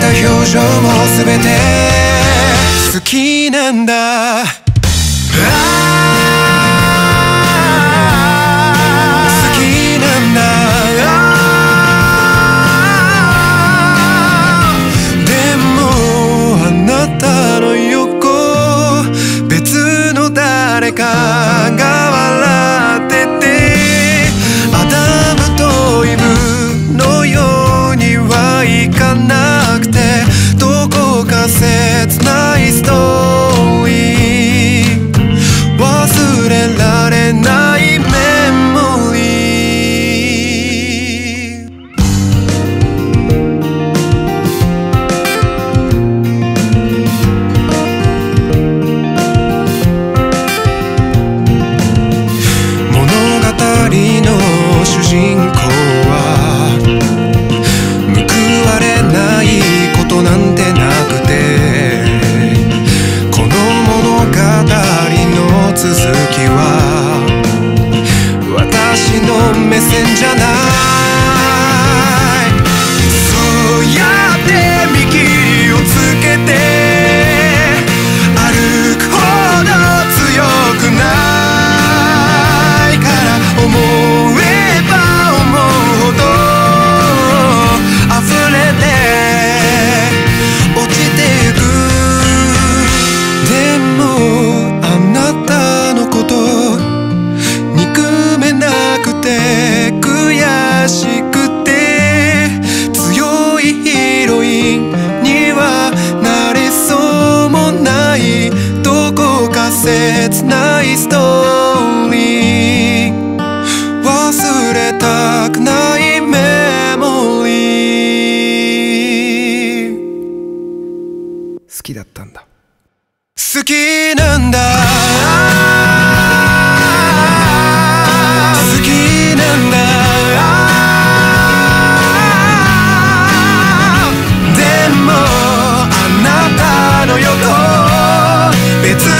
た表情も全て好きなんだ。historia. messenger나 しくて強いヒロインにはなれそうもないどこか切ないストーリー。忘れたくないメモリー。好きだったんだ。好きなんだ。bitter